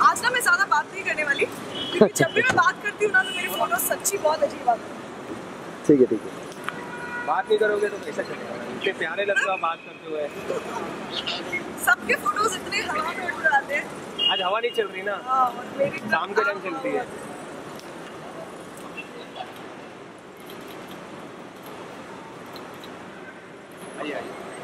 आज ना मैं ज़्यादा बात नहीं करने वाली क्योंकि जब भी मैं बात करती हूँ ना तो मेरी फ़ोटो सच्ची बहुत अजीब आती है। ठीक है ठीक है। बात नहीं करोगे तो कैसा चलेगा इतने प्यारे लगते हो बात करते हुए। सबके फ़ोटोज़ इतने हवा में उड़ जाते हैं। आज हवा नहीं चल रही ना? हाँ, शाम के टाइम चलती है। आइए आइए।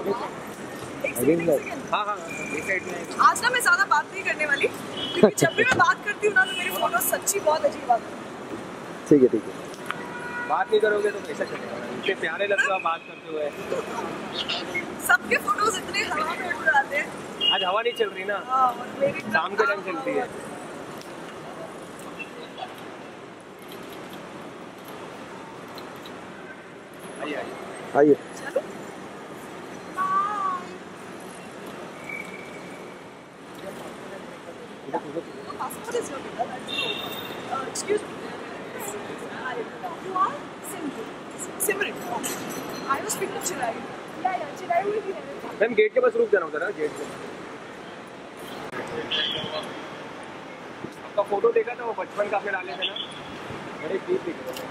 हाँ हाँ हाँ आज ना मैं ज़्यादा बात नहीं करने वाली क्योंकि जब भी मैं बात करती हूँ ना तो मेरी फ़ोटो सच्ची बहुत अजीब आती है। ठीक है ठीक है। बात नहीं करोगे तो कैसा चलेगा इतने प्यारे लगते हो बात करते हुए। सबके फ़ोटोज़ इतने हवा में उड़ जाते हैं। आज हवा नहीं चल रही ना? हाँ, मेरी शाम के टाइम चलती है। आइए आइए। आइए चलो Passport is your visa, that's all. Uh, excuse me. You are Simran. Simran. I was speaking to Chirayu. Yeah, yeah, Chirayu will be there. Ma'am gate के पास रुक जाना उधर गेट पे आपका फ़ोटो देखा था वो बचपन का आपने डाले थे ना बड़े क्यूट दिख रहे थे